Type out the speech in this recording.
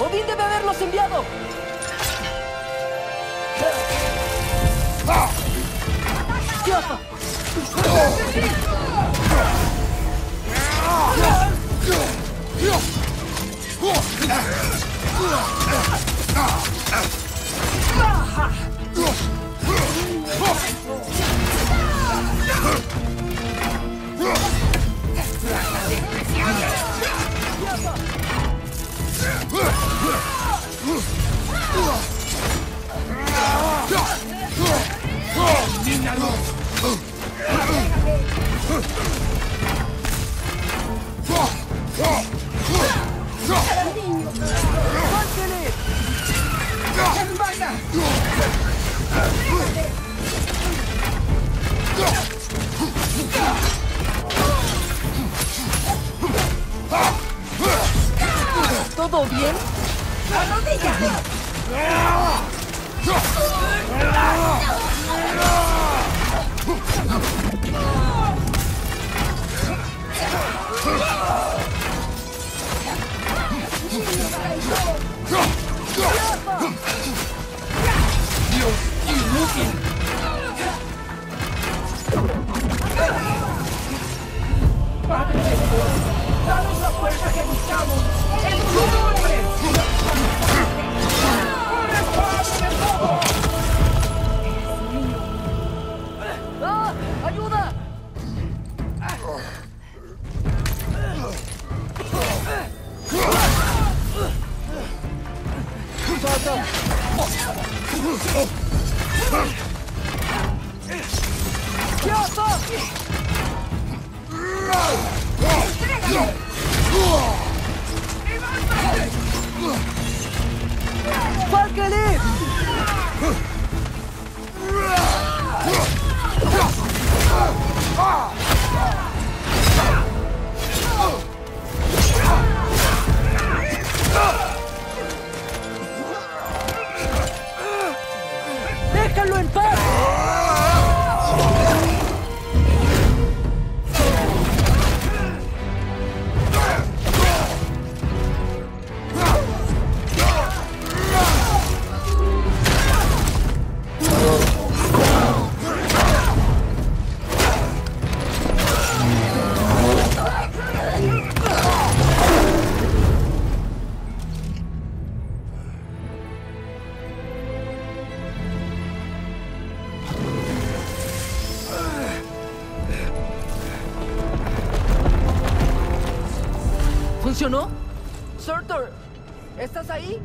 Odín debe haberlos enviado. ¡Ah! ¿Todo bien? ¡Danos la fuerza que buscamos! ¡En tu nombre! ¡Corre, padre, todo! ¡Ah! ¡Ayuda! やった ¡Déjalo en paz! ¿Funcionó? Surtur, ¿estás ahí?